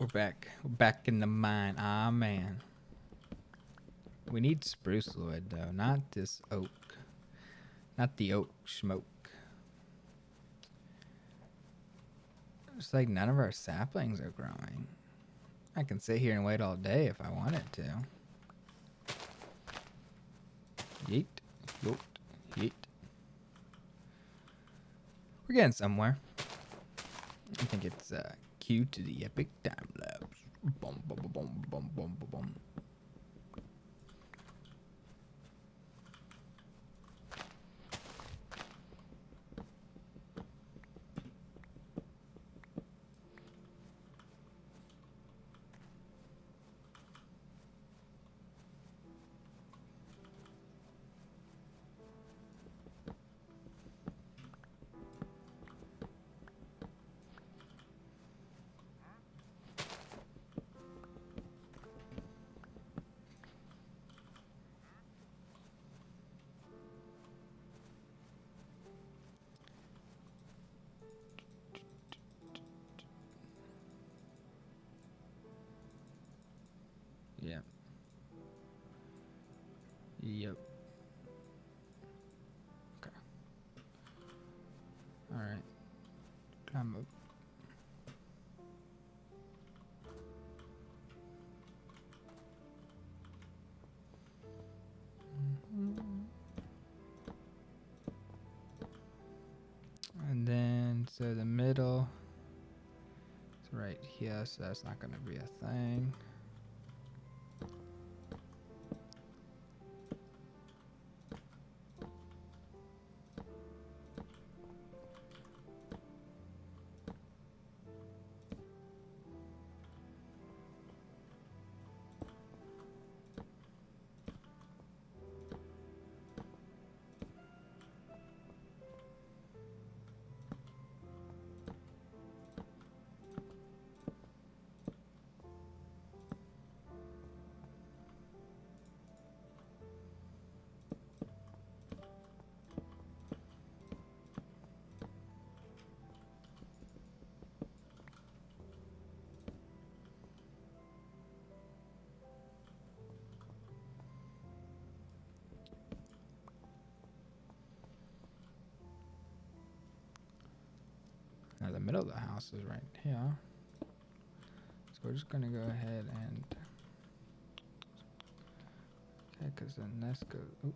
We're back. We're back in the mine. Ah, man. We need spruce wood, though, not this oak. Not the oak smoke. It's like none of our saplings are growing. I can sit here and wait all day if I wanted to. Yeet. Yoot. Yeet. We're getting somewhere. I think it's uh, cue to the epic time lapse. Boom, boom, boom, so the middle is right here, so that's not going to be a thing. Now the middle of the house is right here. So we're just gonna go ahead and okay, because then this goes. Oop.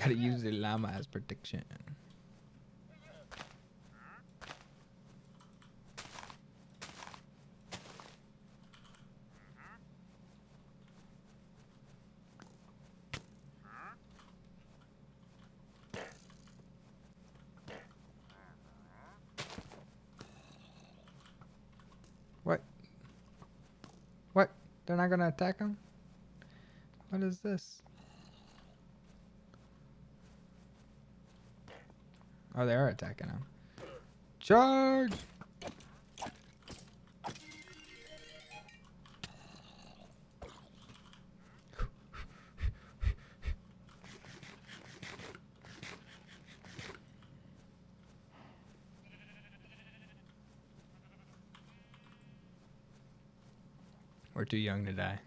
Gotta use the llama as protection. What? What? They're not gonna attack him? What is this? Oh, they are attacking him. Charge! We're too young to die.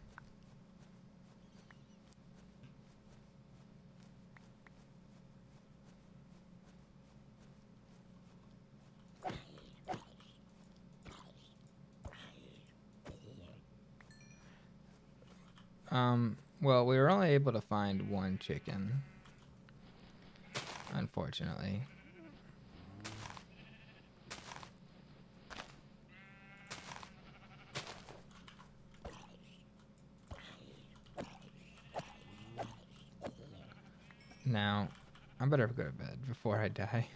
Um, well, we were only able to find one chicken. Unfortunately. Now, I better go to bed before I die.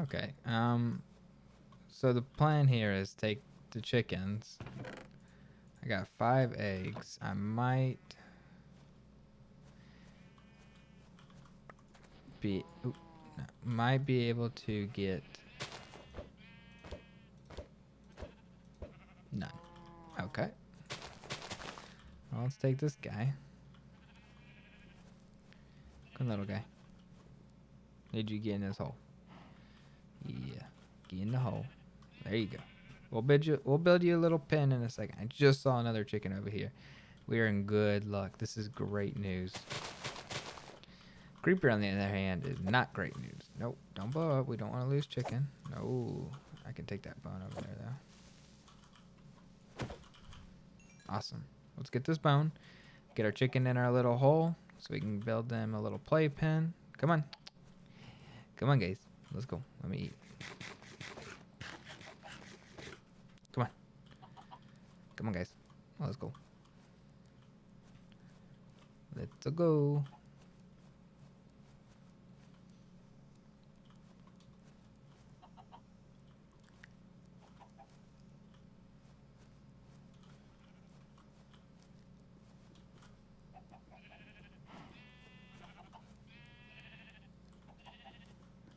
Okay. Um so the plan here is take the chickens. I got 5 eggs. I might be no, might be able to get none. Okay. Well, let's take this guy. Come little guy. Need you get in this hole. Yeah. Get in the hole. There you go. We'll build you we'll build you a little pen in a second. I just saw another chicken over here. We are in good luck. This is great news. Creeper on the other hand is not great news. Nope. Don't blow up. We don't want to lose chicken. No. I can take that bone over there though. Awesome. Let's get this bone. Get our chicken in our little hole so we can build them a little playpen. Come on. Come on, guys. Let's go. Let me eat. Come on. Come on, guys. Oh, let's go. Let's go.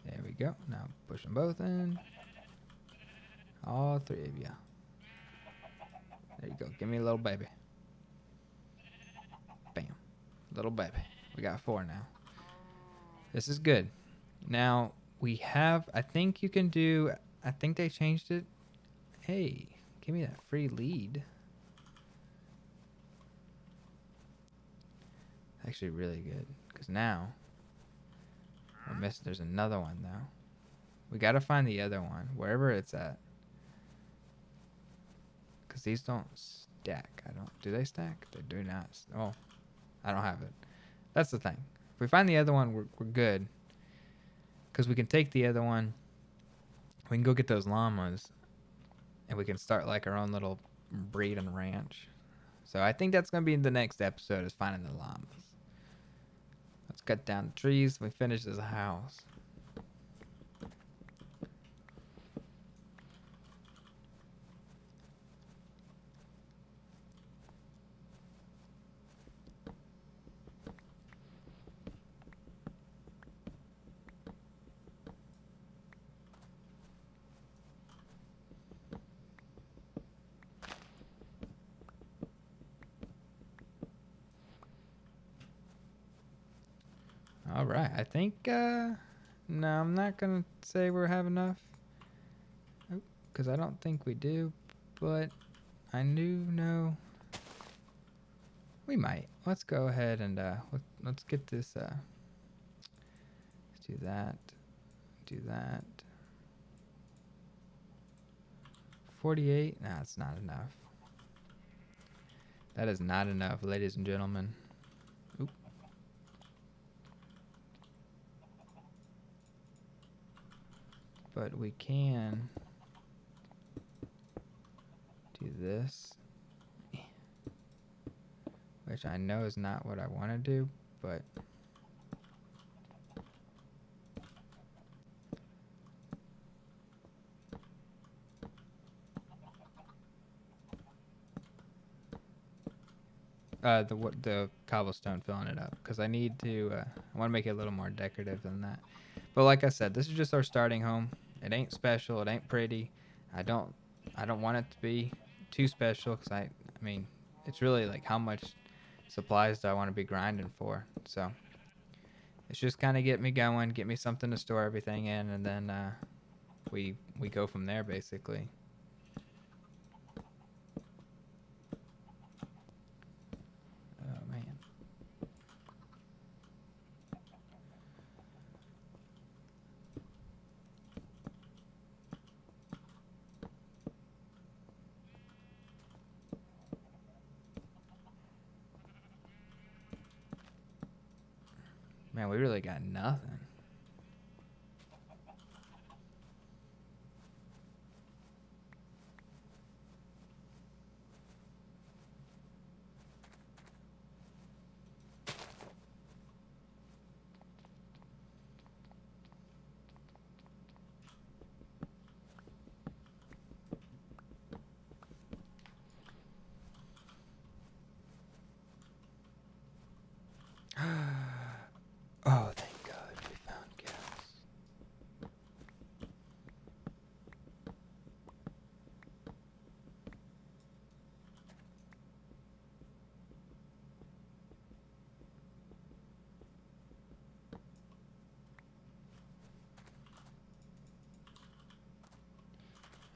There we go. Now push them both in. All three of you. There you go. Give me a little baby. Bam. Little baby. We got four now. This is good. Now we have, I think you can do, I think they changed it. Hey, give me that free lead. Actually, really good. Because now, I missed, there's another one now. We gotta find the other one, wherever it's at. Because these don't stack. I don't, do they stack? They do not. Oh, I don't have it. That's the thing. If we find the other one, we're, we're good. Because we can take the other one. We can go get those llamas. And we can start like our own little breed and ranch. So I think that's going to be in the next episode is finding the llamas. Let's cut down the trees. We finish this house. All right. I think, uh, no, I'm not going to say we have enough. Because I don't think we do. But I do know. We might. Let's go ahead and, uh, let, let's get this, uh, let's do that. Do that. 48? Nah, that's not enough. That is not enough, ladies and gentlemen. But we can do this, which I know is not what I want to do, but Uh, the the cobblestone filling it up because I need to. Uh, I want to make it a little more decorative than that. But like I said, this is just our starting home. It ain't special. It ain't pretty. I don't. I don't want it to be too special because I. I mean, it's really like how much supplies do I want to be grinding for? So it's just kind of get me going, get me something to store everything in, and then uh, we we go from there basically. Oh man. Man, we really got nothing. Oh, thank God we found gas.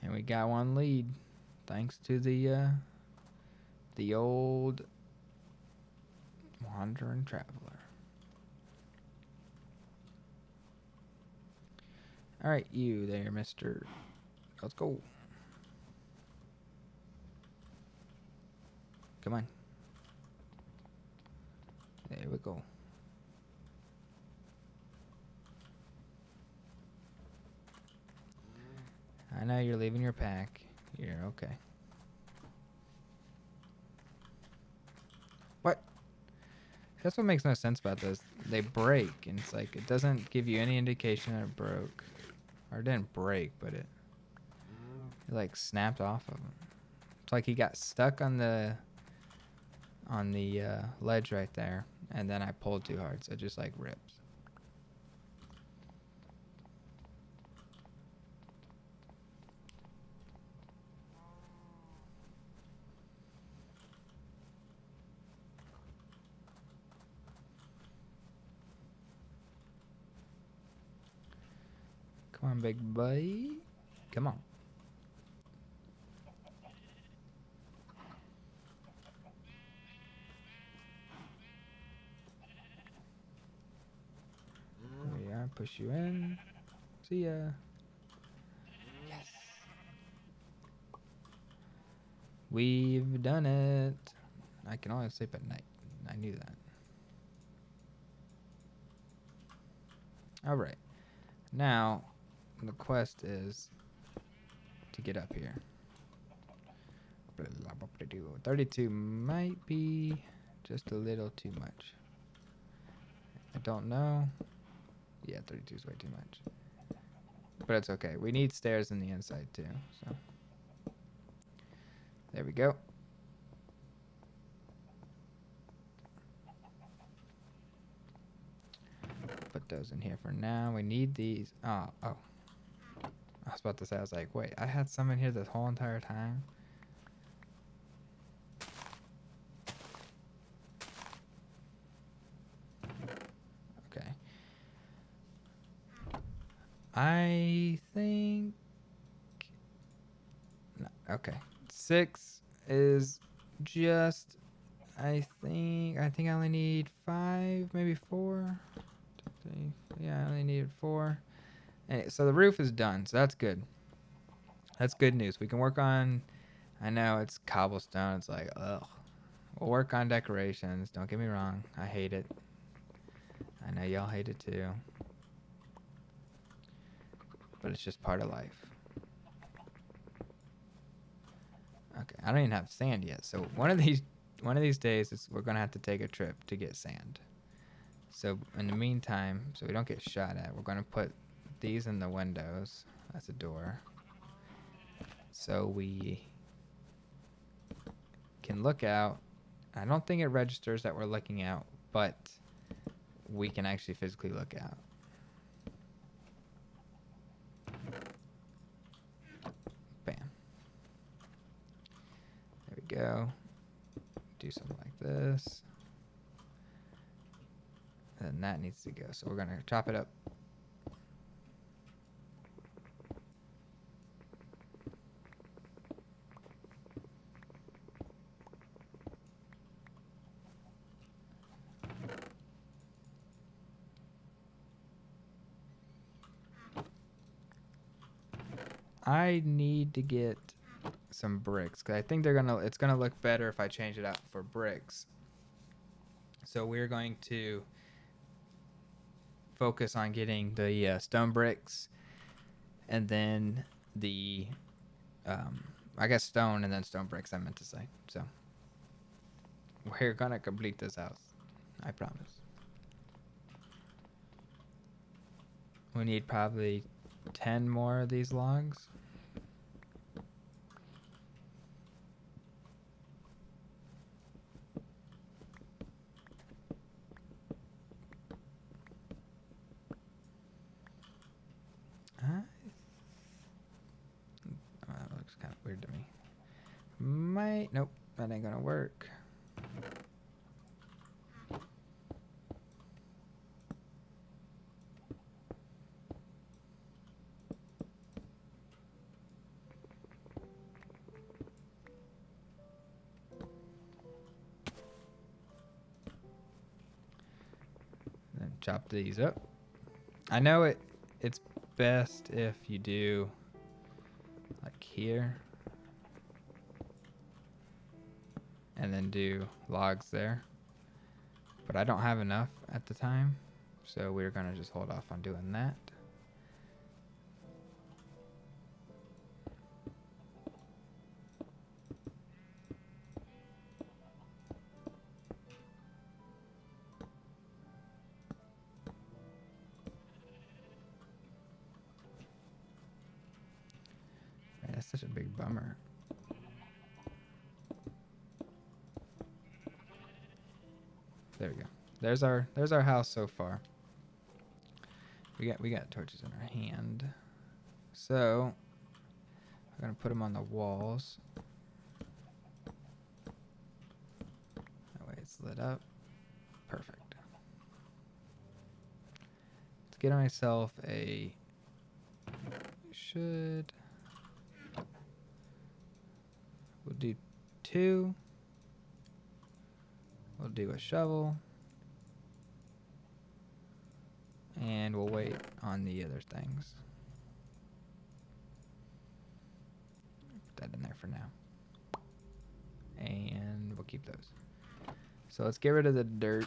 And we got one lead, thanks to the uh, the old wandering traveler. All right, you there, Mister. Let's go. Come on. There we go. I know you're leaving your pack. You're okay. What? That's what makes no sense about this. They break, and it's like it doesn't give you any indication that it broke, or it didn't break, but it, it like snapped off of him. It's like he got stuck on the on the uh, ledge right there, and then I pulled too hard, so it just like rips. Come on, big boy. Come on. There are. Push you in. See ya. Yes. We've done it. I can only sleep at night. I knew that. All right. Now, the quest is to get up here. 32 might be just a little too much. I don't know. Yeah, 32 is way too much. But it's okay. We need stairs in the inside too, so. There we go. Put those in here for now. We need these. Ah, oh, oh. I was about to say, I was like, wait, I had some in here this whole entire time. Okay. I think. No, okay. Six is just. I think. I think I only need five, maybe four. Yeah, I only needed four. And so the roof is done, so that's good. That's good news. We can work on. I know it's cobblestone. It's like, ugh. We'll work on decorations. Don't get me wrong. I hate it. I know y'all hate it too. But it's just part of life. Okay, I don't even have sand yet. So one of these one of these days we're gonna have to take a trip to get sand. So in the meantime, so we don't get shot at, we're gonna put these in the windows. That's a door. So we can look out I don't think it registers that we're looking out, but we can actually physically look out. Bam. There we go. Do something like this. And that needs to go. So we're going to chop it up. I need to get some bricks because I think they're gonna. It's gonna look better if I change it out for bricks. So we're going to focus on getting the uh, stone bricks, and then the, um, I guess stone and then stone bricks. I meant to say. So we're gonna complete this house. I promise. We need probably 10 more of these logs. I- Oh, that looks kind of weird to me. Might. Nope. That ain't gonna work. Then chop these up. I know it. It's best if you do like here, do logs there. But I don't have enough at the time, so we're gonna just hold off on doing that. That's such a big bummer. There's our there's our house so far. We got we got torches in our hand. So I'm gonna put them on the walls. That way it's lit up. Perfect. Let's get myself a should We'll do two. We'll do a shovel. And we'll wait on the other things. Put that in there for now. And we'll keep those. So let's get rid of the dirt.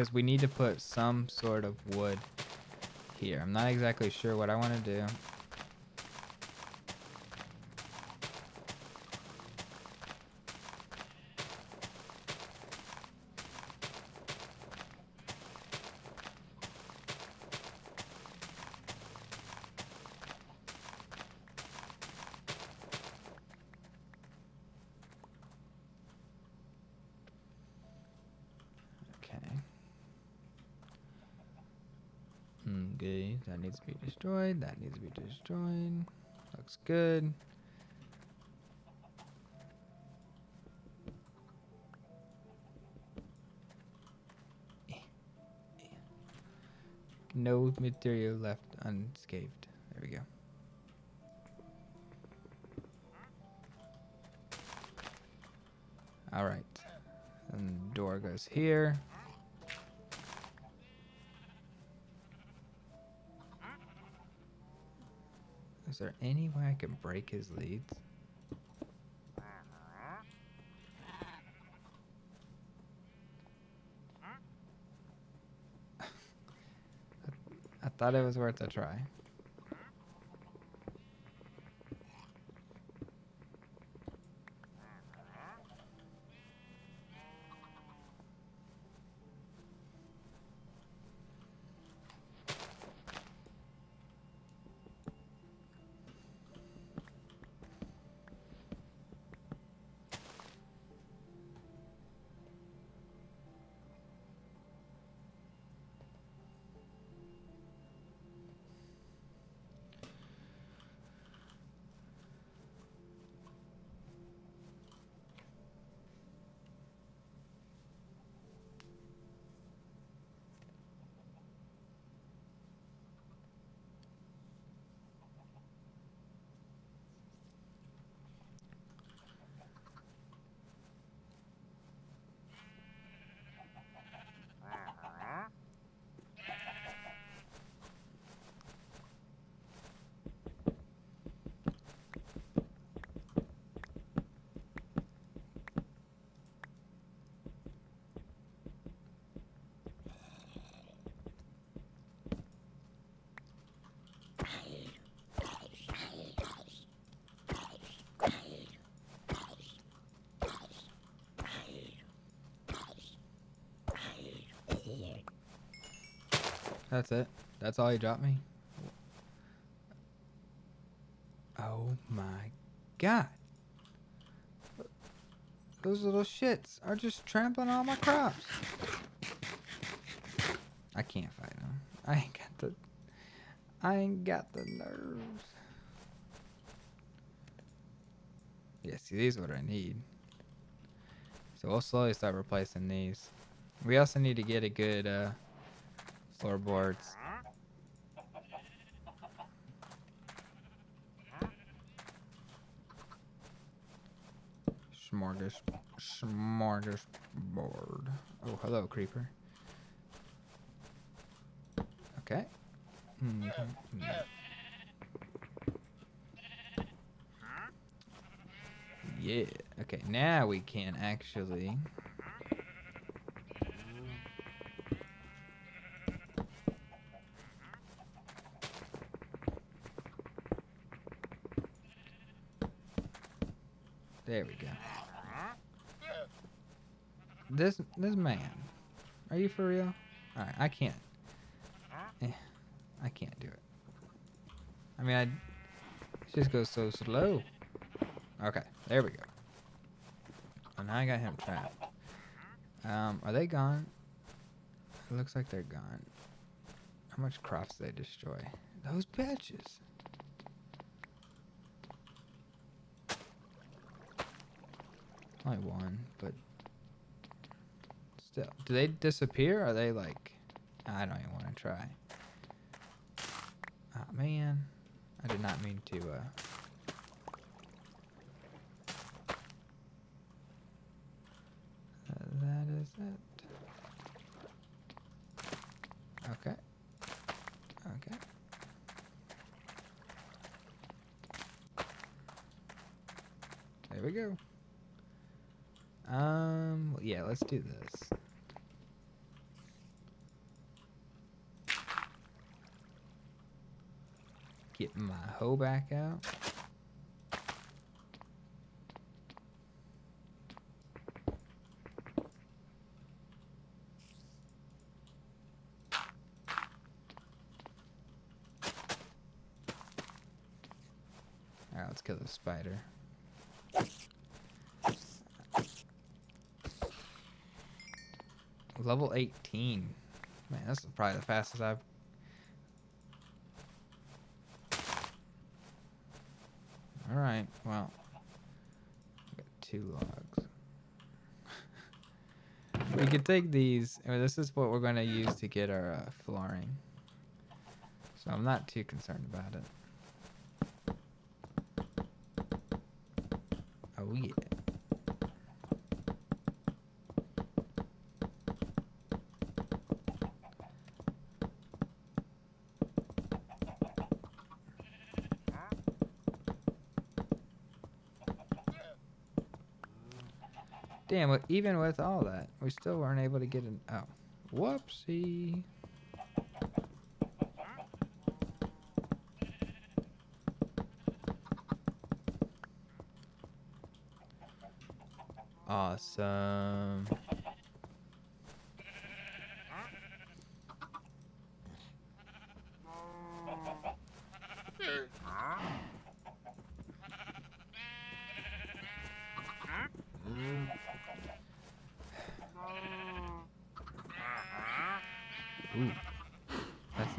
because we need to put some sort of wood here. I'm not exactly sure what I want to do. Okay. Okay, that needs to be destroyed. That needs to be destroyed. Looks good. No material left unscathed. There we go. All right. And the door goes here. Is there any way I can break his leads? I thought it was worth a try. That's it. That's all he dropped me. Oh my god. Those little shits are just trampling all my crops. I can't fight them. I ain't got the I ain't got the nerves. Yeah, see these are what I need. So we'll slowly start replacing these. We also need to get a good uh, floorboards. Smorgas, smorgasbord. Oh, hello, creeper. Okay. Mhm. Yeah. Okay, now we can actually. There we go. This this man, are you for real? All right, I can't. Eh, I can't do it. I mean, I it just goes so slow. Okay, there we go. And now I got him trapped. Um, are they gone? It looks like they're gone. How much crops they destroy? Those bitches. Only one, but still. Do they disappear? Are they like? I don't even want to try. Oh man, I did not mean to. uh... Uh, that is it. Okay. Okay. There we go. Um, yeah, let's do this. Get my hoe back out. Alright, let's kill the spider. Level 18. Man, that's probably the fastest I've... Alright, well. Got two logs. we could take these, this is what we're going to use to get our uh, flooring. So I'm not too concerned about it. Oh yeah. Damn, even with all that, we still weren't able to get an. Oh. Whoopsie. Awesome. Ooh. That's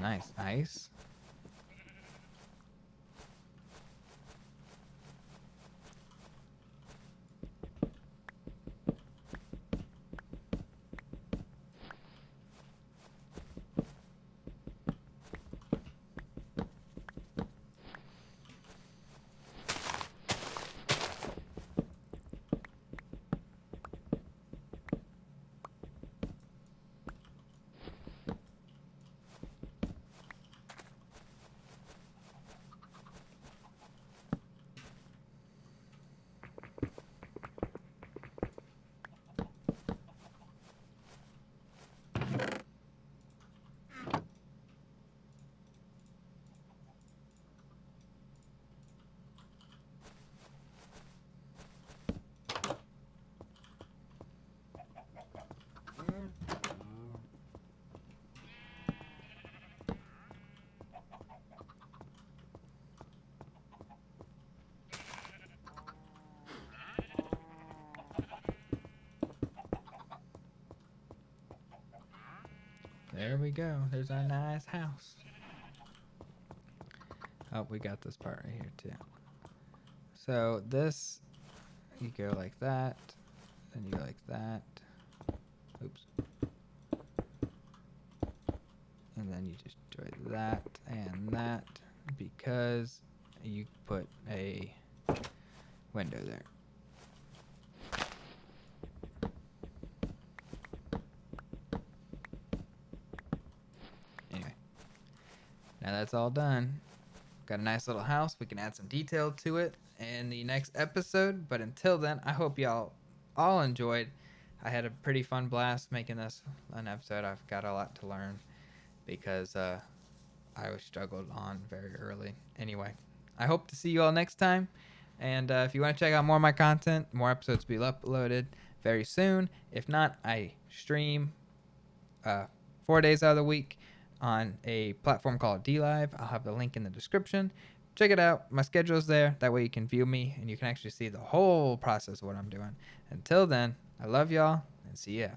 nice. There we go. There's our nice house. Oh, we got this part right here too. So this, you go like that, then you go like that. Oops. And then you just join that and that because you put a window there. That's all done. Got a nice little house. We can add some detail to it in the next episode. But until then, I hope y'all all enjoyed. I had a pretty fun blast making this an episode. I've got a lot to learn because uh, I was struggled on very early. Anyway, I hope to see you all next time. And uh, if you want to check out more of my content, more episodes will be uploaded very soon. If not, I stream uh, four days out of the week on a platform called DLive. I'll have the link in the description. Check it out. My schedule is there. That way you can view me and you can actually see the whole process of what I'm doing. Until then, I love y'all and see ya.